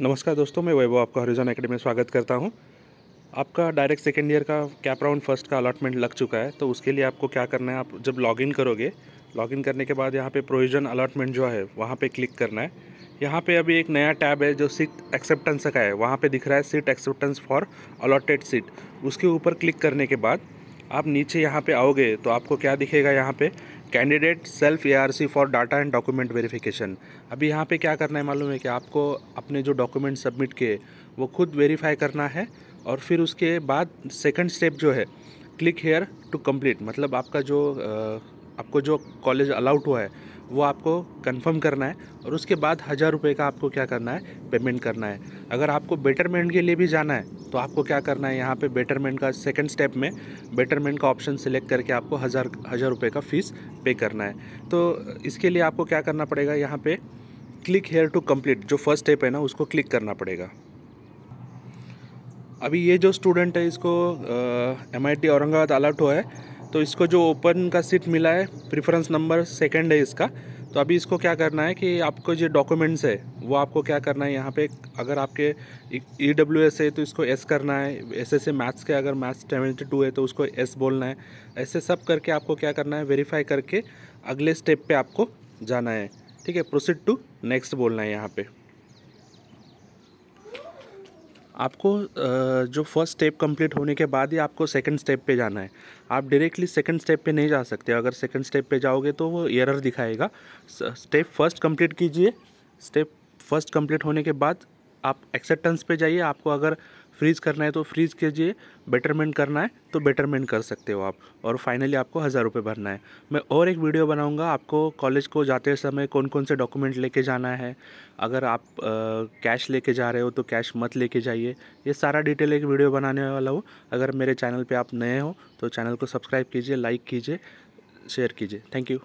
नमस्कार दोस्तों, मैं वैभव, आपका हरिजन एकेडमी में स्वागत करता हूँ। आपका डायरेक्ट सेकेंड ईयर का कैप राउंड फ़र्स्ट का अलॉटमेंट लग चुका है तो उसके लिए आपको क्या करना है, आप जब लॉगिन करोगे लॉगिन करने के बाद यहाँ पे प्रोविज़न अलॉटमेंट जो है, वहाँ पे क्लिक करना है। यहाँ पे अभी एक नया टैब है जो सीट एक्सेप्टेंस का है, वहाँ पे दिख रहा है seat acceptance for allotted seat उसके ऊपर क्लिक करने के बाद आप नीचे यहाँ पे आओगे तो आपको क्या दिखेगा यहाँ पे? Candidate self a for data and document verification अभी यहाँ पे क्या करना है मालूम है कि आपको अपने जो डॉक्यूमेंट सबमिट किए, वो खुद वेरीफाई करना है और फिर उसके बाद सेकंड स्टेप जो है क्लिक हेयर टू कंप्लीट मतलब आपका जो आपको जो कॉलेज अलाउड हुआ है वो आपको कंफर्म करना है और उसके बाद हज़ार रुपये का आपको क्या करना है? पेमेंट करना है। अगर आपको बेटरमेंट के लिए भी जाना है तो आपको क्या करना है? यहाँ पे बेटरमेंट का सेकंड स्टेप में बेटरमेंट का ऑप्शन सिलेक्ट करके आपको हज़ार हज़ार रुपये का फ़ीस पे करना है। तो इसके लिए आपको क्या करना पड़ेगा? यहाँ पे क्लिक हेयर टू कंप्लीट जो फ़र्स्ट स्टेप है ना, उसको क्लिक करना पड़ेगा। अभी ये जो स्टूडेंट है, इसको एम आई औरंगाबाद अलर्ट हुआ है। तो इसको जो ओपन का सीट मिला है प्रेफरेंस नंबर सेकंड है इसका। तो अभी इसको क्या करना है कि आपको जो डॉक्यूमेंट्स है, वो आपको क्या करना है यहाँ पे? अगर आपके ई डब्ल्यू एस है तो इसको एस करना है। एस एस ए मैथ्स के अगर मैथ्स सेवेंटी टू है तो उसको एस बोलना है। ऐसे सब करके आपको क्या करना है वेरीफाई करके अगले स्टेप पे आपको जाना है। ठीक है प्रोसीड टू नेक्स्ट बोलना है यहाँ पे। आपको जो फ़र्स्ट स्टेप कंप्लीट होने के बाद ही आपको सेकंड स्टेप पे जाना है। आप डायरेक्टली सेकंड स्टेप पे नहीं जा सकते। अगर सेकंड स्टेप पे जाओगे तो वो एरर दिखाएगा। स्टेप फ़र्स्ट कंप्लीट कीजिए। स्टेप फ़र्स्ट कंप्लीट होने के बाद आप एक्सेप्टेंस पे जाइए आपको अगर फ्रीज़ करना है तो फ्रीज़ कीजिए बेटरमेंट करना है तो बेटरमेंट कर सकते हो आप। और फाइनली आपको हज़ार रुपये भरना है। मैं और एक वीडियो बनाऊँगा आपको कॉलेज को जाते समय कौन कौन से डॉक्यूमेंट लेके जाना है। अगर आप आ, कैश लेके जा रहे हो तो कैश मत लेके जाइए। ये सारा डिटेल एक वीडियो बनाने वाला हो। अगर मेरे चैनल पर आप नए हो तो चैनल को सब्सक्राइब कीजिए लाइक कीजिए शेयर कीजिए। Thank you